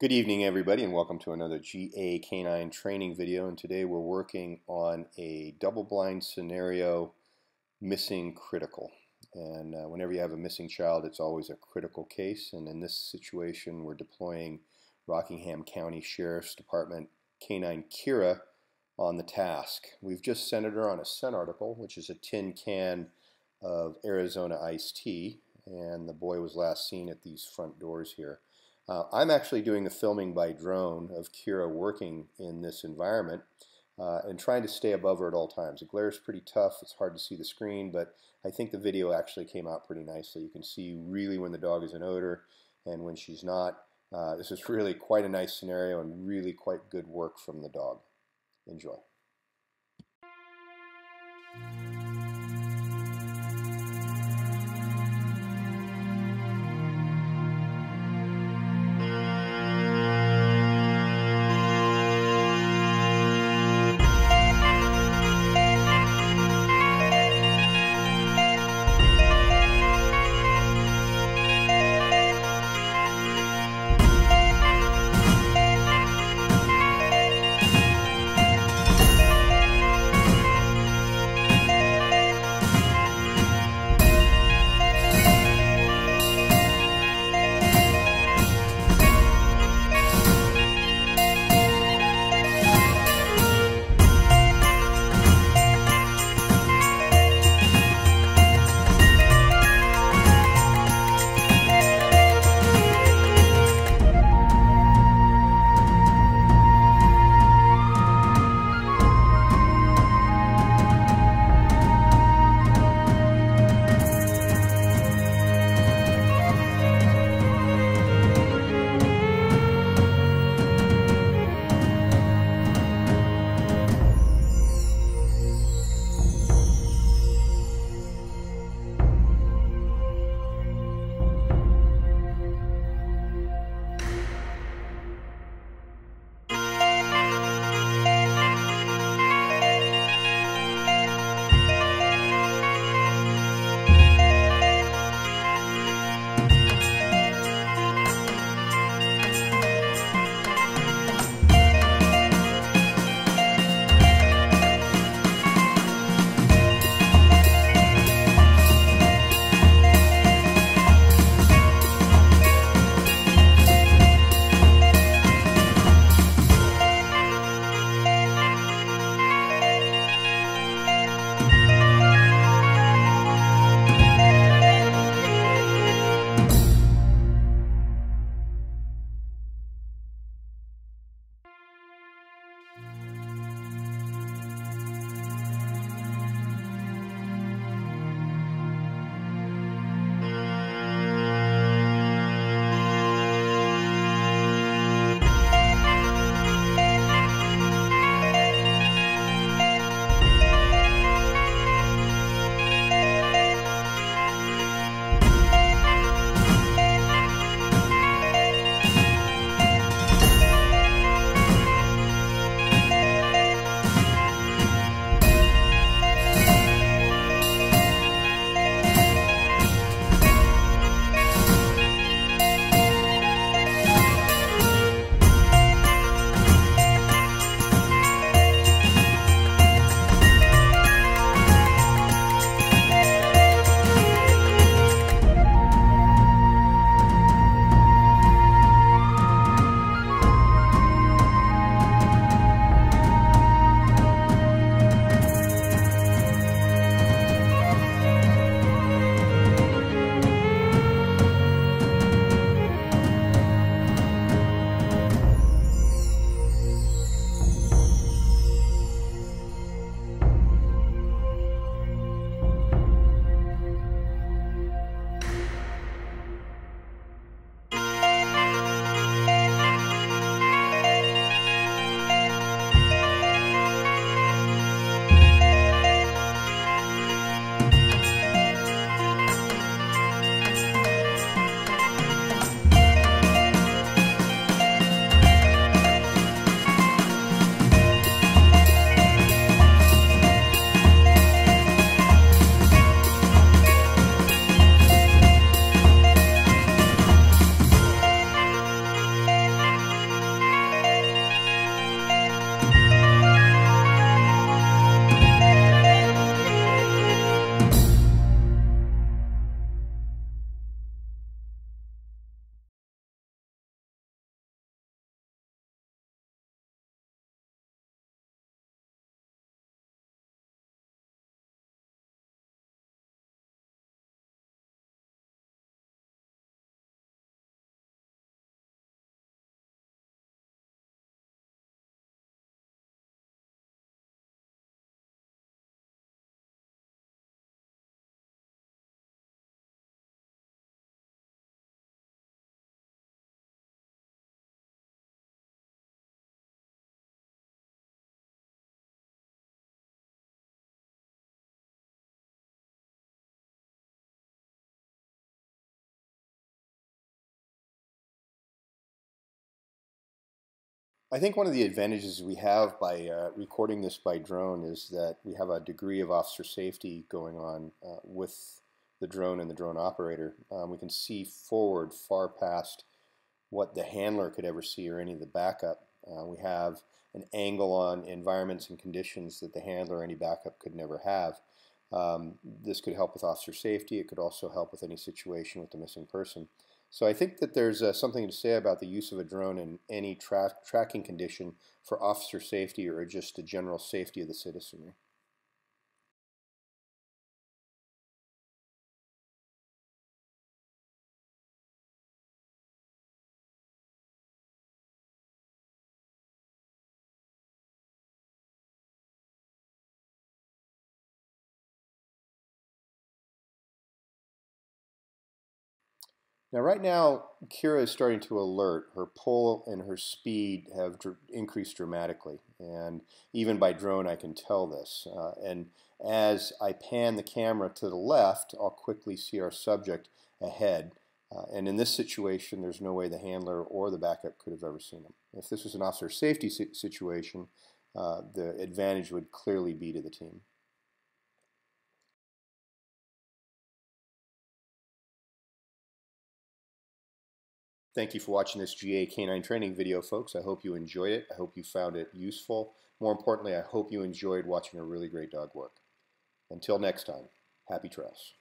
Good evening everybody and welcome to another GA canine training video and today we're working on a double-blind scenario missing critical and uh, whenever you have a missing child it's always a critical case and in this situation we're deploying Rockingham County Sheriff's Department Canine Kira on the task. We've just centered her on a scent article which is a tin can of Arizona iced tea and the boy was last seen at these front doors here. Uh, I'm actually doing the filming by drone of Kira working in this environment uh, and trying to stay above her at all times. The glare is pretty tough. It's hard to see the screen, but I think the video actually came out pretty nicely. You can see really when the dog is in odor and when she's not. Uh, this is really quite a nice scenario and really quite good work from the dog. Enjoy. I think one of the advantages we have by uh, recording this by drone is that we have a degree of officer safety going on uh, with the drone and the drone operator. Um, we can see forward far past what the handler could ever see or any of the backup. Uh, we have an angle on environments and conditions that the handler or any backup could never have. Um, this could help with officer safety. It could also help with any situation with the missing person. So I think that there's uh, something to say about the use of a drone in any tra tracking condition for officer safety or just the general safety of the citizenry. Now right now, Kira is starting to alert. Her pull and her speed have dr increased dramatically. And even by drone, I can tell this. Uh, and as I pan the camera to the left, I'll quickly see our subject ahead. Uh, and in this situation, there's no way the handler or the backup could have ever seen him. If this was an officer safety situation, uh, the advantage would clearly be to the team. Thank you for watching this GA Canine training video, folks. I hope you enjoyed it. I hope you found it useful. More importantly, I hope you enjoyed watching a really great dog work. Until next time, happy trails.